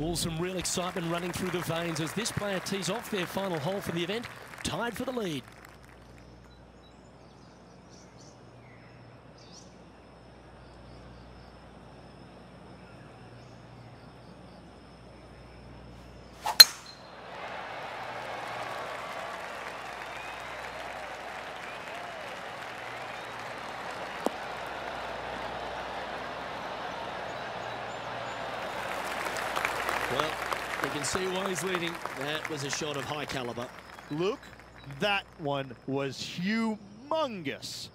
All some real excitement running through the veins as this player tees off their final hole for the event, tied for the lead. Well, you can see why he's leading. That was a shot of high caliber. Luke, that one was humongous.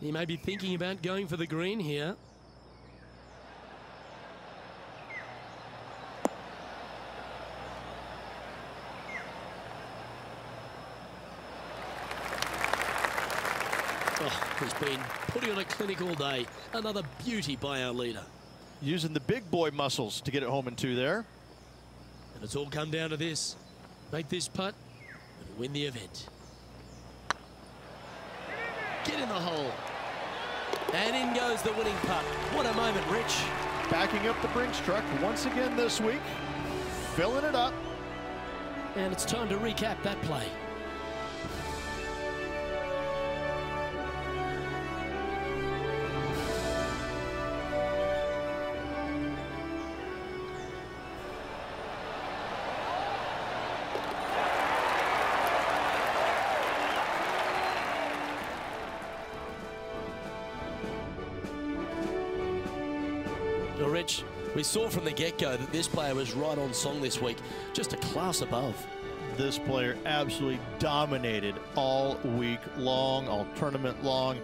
He may be thinking about going for the green here. Oh, he's been putting on a clinic all day. Another beauty by our leader. Using the big boy muscles to get it home in two there. And it's all come down to this. Make this putt and win the event. Get in the hole. And in goes the winning putt. What a moment, Rich. Backing up the Brinks truck once again this week. Filling it up. And it's time to recap that play. Well, Rich, we saw from the get-go that this player was right on song this week, just a class above. This player absolutely dominated all week long, all tournament long.